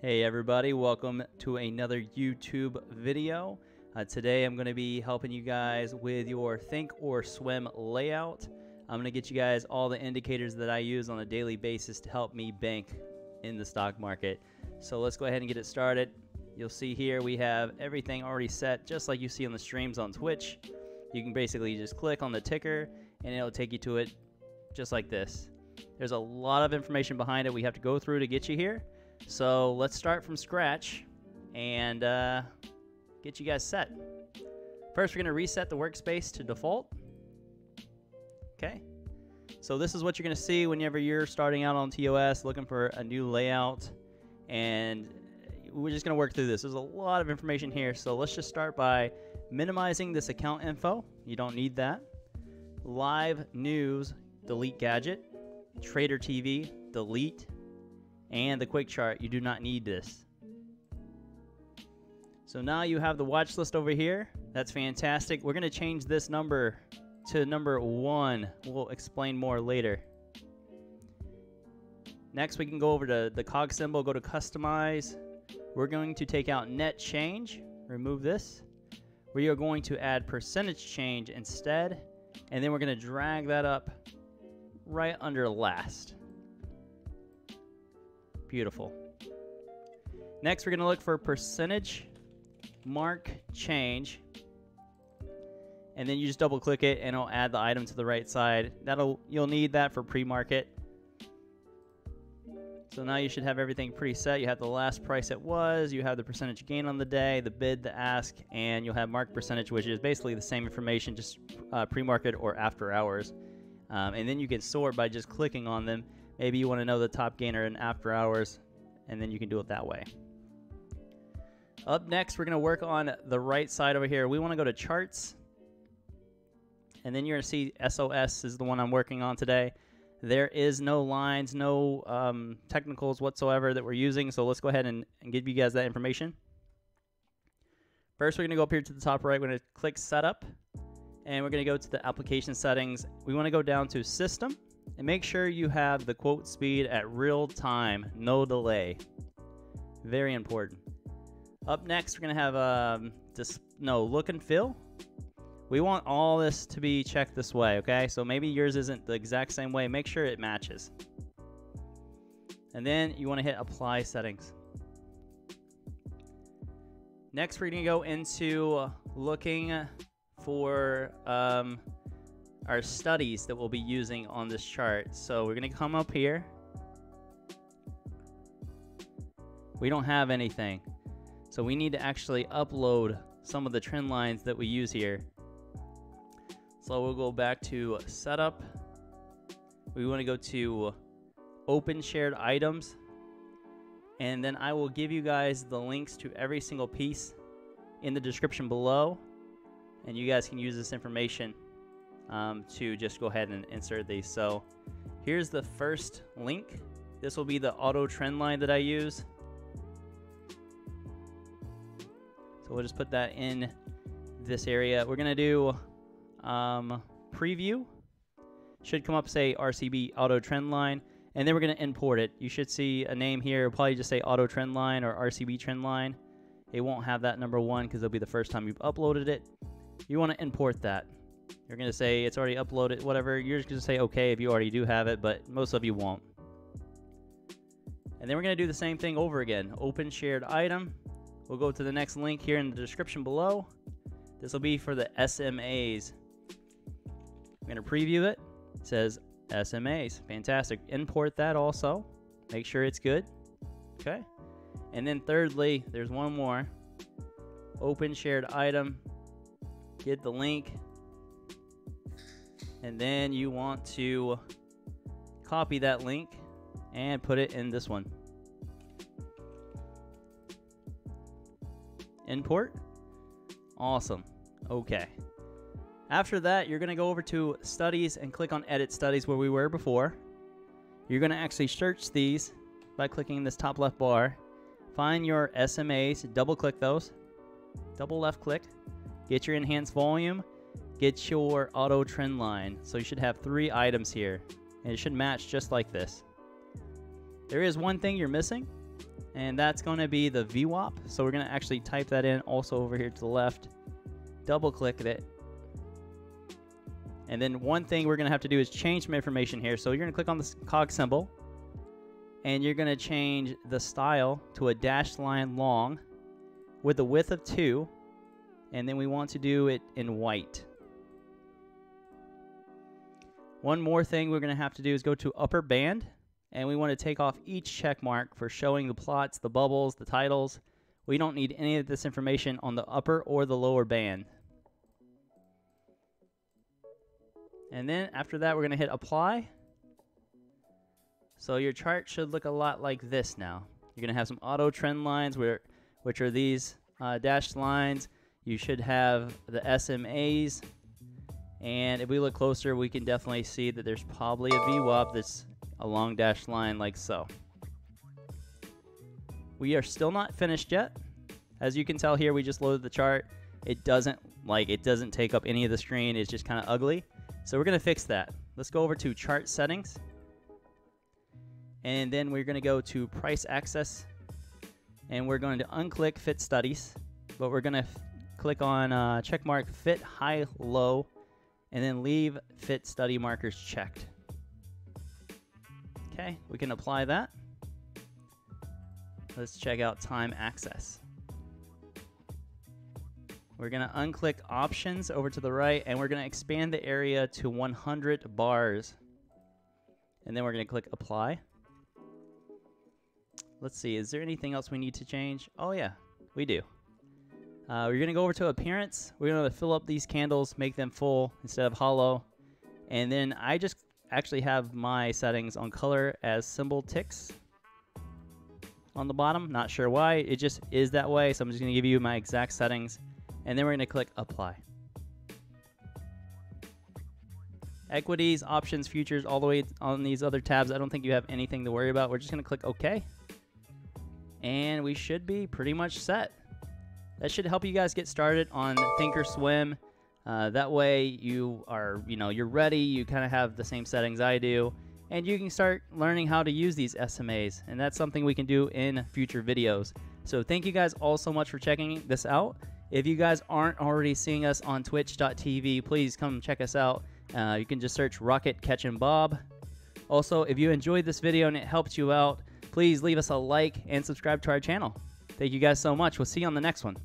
Hey everybody, welcome to another YouTube video. Uh, today I'm going to be helping you guys with your Think or Swim layout. I'm going to get you guys all the indicators that I use on a daily basis to help me bank in the stock market. So let's go ahead and get it started. You'll see here we have everything already set just like you see on the streams on Twitch. You can basically just click on the ticker and it'll take you to it just like this. There's a lot of information behind it we have to go through to get you here. So let's start from scratch and uh, get you guys set. First, we're going to reset the workspace to default. Okay. So this is what you're going to see whenever you're starting out on TOS looking for a new layout. And we're just going to work through this. There's a lot of information here. So let's just start by minimizing this account info. You don't need that. Live news, delete gadget. Trader TV, delete and the quick chart. You do not need this. So now you have the watch list over here. That's fantastic. We're going to change this number to number one. We'll explain more later. Next, we can go over to the cog symbol, go to customize. We're going to take out net change, remove this. We are going to add percentage change instead, and then we're going to drag that up right under last. Beautiful. Next, we're going to look for percentage mark change. And then you just double click it and it'll add the item to the right side. That'll You'll need that for pre-market. So now you should have everything pretty set. You have the last price it was, you have the percentage gain on the day, the bid, the ask, and you'll have mark percentage, which is basically the same information, just uh, pre-market or after hours. Um, and then you can sort by just clicking on them. Maybe you want to know the top gainer in after hours, and then you can do it that way. Up next, we're going to work on the right side over here. We want to go to charts, and then you're going to see SOS is the one I'm working on today. There is no lines, no um, technicals whatsoever that we're using, so let's go ahead and, and give you guys that information. First, we're going to go up here to the top right. We're going to click Setup, and we're going to go to the Application Settings. We want to go down to System, and make sure you have the quote speed at real time, no delay. Very important. Up next, we're gonna have um, this no look and feel. We want all this to be checked this way, okay? So maybe yours isn't the exact same way. Make sure it matches. And then you want to hit apply settings. Next, we're to go into looking for um, our studies that we'll be using on this chart. So we're going to come up here. We don't have anything. So we need to actually upload some of the trend lines that we use here. So we'll go back to setup. We want to go to open shared items. And then I will give you guys the links to every single piece in the description below. And you guys can use this information um, to just go ahead and insert these. So here's the first link. This will be the auto trend line that I use. So we'll just put that in this area. We're to do um, preview. Should come up, say RCB auto trend line. And then we're to import it. You should see a name here. Probably just say auto trend line or RCB trend line. It won't have that number one because it'll be the first time you've uploaded it. You want to import that. You're going to say it's already uploaded, whatever. You're just going to say okay if you already do have it, but most of you won't. And then we're going to do the same thing over again. Open shared item. We'll go to the next link here in the description below. This will be for the SMAs. I'm going to preview it. It says SMAs. Fantastic. Import that also. Make sure it's good. Okay. And then thirdly, there's one more. Open shared item. Get the link and then you want to copy that link and put it in this one. Import. Awesome. Okay. After that, you're going to go over to Studies and click on Edit Studies where we were before. You're going to actually search these by clicking this top left bar. Find your SMAs, double click those, double left click, get your enhanced volume, get your auto trend line. So you should have three items here, and it should match just like this. There is one thing you're missing, And that's going to be the VWAP. So we're going to actually type that in also over here to the left. Double click it. And then one thing we're going to have to do is change some information here. So you're going to click on the cog symbol. And you're going to change the style to a dashed line long with a width of 2. And then we want to do it in white. One more thing we're going to have to do is go to upper band and we want to take off each check mark for showing the plots, the bubbles, the titles. We don't need any of this information on the upper or the lower band. And then after that, we're going to hit apply. So your chart should look a lot like this now. You're going to have some auto trend lines, where, which are these uh, dashed lines. You should have the SMAs and if we look closer, we can definitely see that there's probably a VWAP that's a long dashed line like so. We are still not finished yet. As you can tell here, we just loaded the chart. It doesn't like it doesn't take up any of the screen. It's just kind of ugly. So we're gonna fix that. Let's go over to chart settings. And then we're gonna go to price axis. And we're going to unclick fit studies. But we're gonna click on uh, check mark fit high low and then leave fit study markers checked. Okay, we can apply that. Let's check out time axis. We're to unclick options over to the right and we're to expand the area to 100 bars. And then we're to click apply. Let's see, is there anything else we need to change? Oh yeah, we do. Uh, we're going to go over to appearance. We're going to fill up these candles, make them full instead of hollow. And then I just actually have my settings on color as symbol ticks on the bottom. Not sure why. It just is that way. So I'm just going to give you my exact settings. And then we're going to click apply. Equities, options, futures, all the way on these other tabs. I don't think you have anything to worry about. We're just going to click OK. And we should be pretty much set that should help you guys get started on Thinkorswim. Uh, that way you are, you know, you're ready. You kind of have the same settings I do, and you can start learning how to use these SMAs. And that's something we can do in future videos. So thank you guys all so much for checking this out. If you guys aren't already seeing us on Twitch.tv, please come check us out. Uh, you can just search Rocket Catchin' Bob. Also, if you enjoyed this video and it helped you out, please leave us a like and subscribe to our channel. Thank you guys so much. We'll see you on the next one.